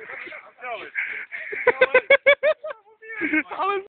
Alles